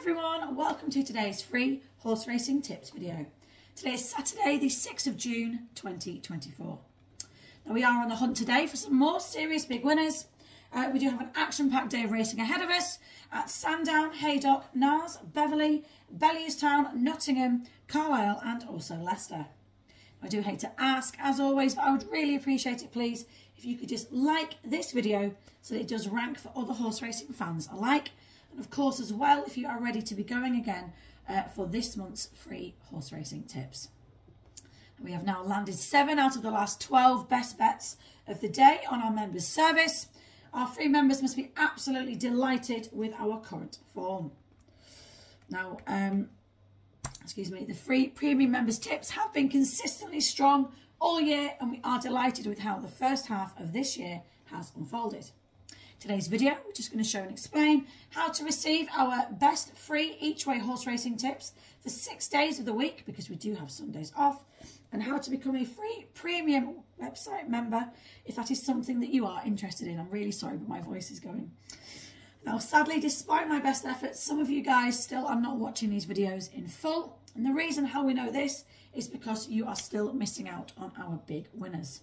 everyone welcome to today's free horse racing tips video. Today is Saturday the 6th of June 2024. Now we are on the hunt today for some more serious big winners. Uh, we do have an action-packed day of racing ahead of us at Sandown, Haydock, Naas, Beverley, Bellewstown, Nottingham, Carlisle and also Leicester. I do hate to ask as always but I would really appreciate it please if you could just like this video so that it does rank for other horse racing fans alike and of course, as well, if you are ready to be going again uh, for this month's free horse racing tips. We have now landed seven out of the last 12 best bets of the day on our members service. Our free members must be absolutely delighted with our current form. Now, um, excuse me, the free premium members tips have been consistently strong all year and we are delighted with how the first half of this year has unfolded. Today's video, we're just going to show and explain how to receive our best free each way horse racing tips for six days of the week, because we do have Sundays off, and how to become a free premium website member if that is something that you are interested in. I'm really sorry, but my voice is going. Now, sadly, despite my best efforts, some of you guys still are not watching these videos in full. And the reason how we know this is because you are still missing out on our big winners.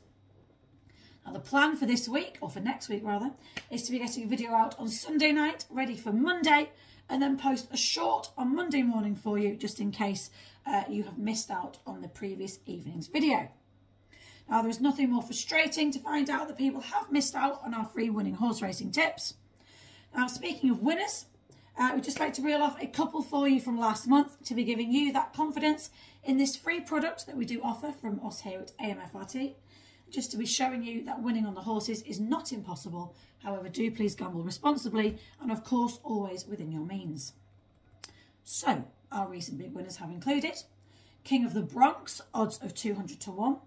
The plan for this week, or for next week rather, is to be getting a video out on Sunday night, ready for Monday, and then post a short on Monday morning for you, just in case uh, you have missed out on the previous evening's video. Now there is nothing more frustrating to find out that people have missed out on our free winning horse racing tips. Now speaking of winners, uh, we'd just like to reel off a couple for you from last month to be giving you that confidence in this free product that we do offer from us here at AMFRT just to be showing you that winning on the horses is not impossible. However, do please gamble responsibly and of course always within your means. So, our recent big winners have included King of the Bronx, odds of 200 to 1,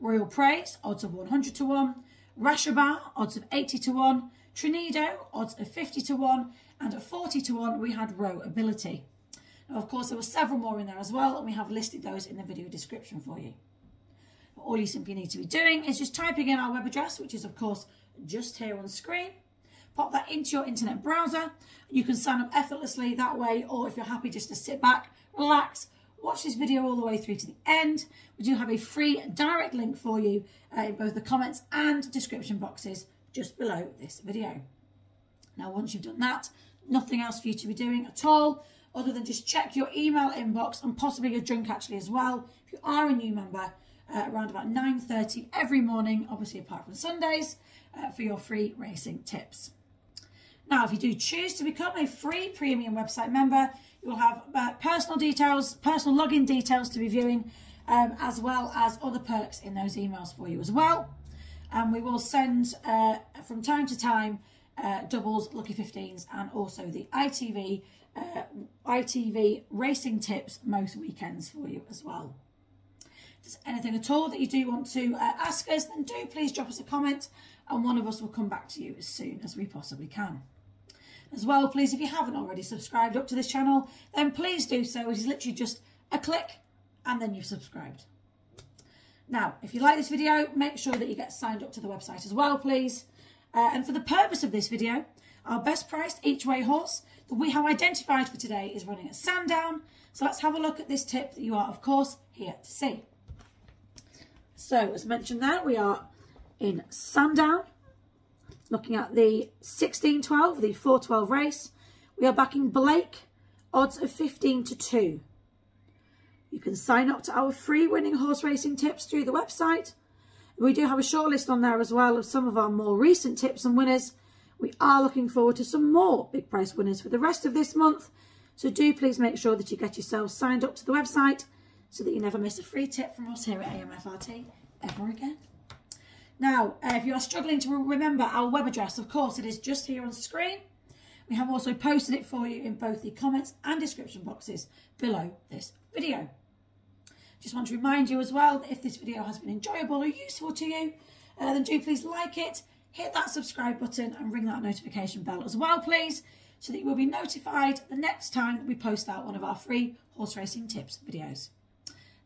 Royal Praise, odds of 100 to 1, Rashabar, odds of 80 to 1, Trinido, odds of 50 to 1, and at 40 to 1 we had Row Ability. Now, of course, there were several more in there as well, and we have listed those in the video description for you all you simply need to be doing is just typing in our web address, which is of course just here on screen. Pop that into your internet browser. You can sign up effortlessly that way, or if you're happy just to sit back, relax, watch this video all the way through to the end. We do have a free direct link for you uh, in both the comments and description boxes just below this video. Now, once you've done that, nothing else for you to be doing at all, other than just check your email inbox and possibly your drink actually as well. If you are a new member, uh, around about 9.30 every morning, obviously apart from Sundays, uh, for your free racing tips. Now, if you do choose to become a free premium website member, you will have uh, personal details, personal login details to be viewing, um, as well as other perks in those emails for you as well. And we will send uh, from time to time uh, doubles, lucky 15s, and also the ITV uh, ITV racing tips most weekends for you as well there's anything at all that you do want to uh, ask us, then do please drop us a comment and one of us will come back to you as soon as we possibly can. As well, please, if you haven't already subscribed up to this channel, then please do so. It is literally just a click and then you've subscribed. Now, if you like this video, make sure that you get signed up to the website as well, please. Uh, and for the purpose of this video, our best priced each way horse that we have identified for today is running at Sandown. So let's have a look at this tip that you are, of course, here to see. So as mentioned there, we are in Sandown, looking at the 1612, the 412 race. We are backing Blake, odds of 15 to 2. You can sign up to our free winning horse racing tips through the website. We do have a short list on there as well of some of our more recent tips and winners. We are looking forward to some more big price winners for the rest of this month. So do please make sure that you get yourselves signed up to the website so that you never miss a free tip from us here at AMFRT ever again. Now, uh, if you are struggling to remember our web address, of course, it is just here on screen. We have also posted it for you in both the comments and description boxes below this video. Just want to remind you as well that if this video has been enjoyable or useful to you, uh, then do please like it, hit that subscribe button and ring that notification bell as well, please, so that you will be notified the next time we post out one of our free horse racing tips videos.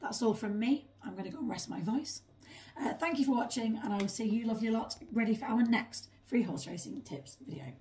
That's all from me. I'm going to go and rest my voice. Uh, thank you for watching and I will see you lovely lot ready for our next free horse racing tips video.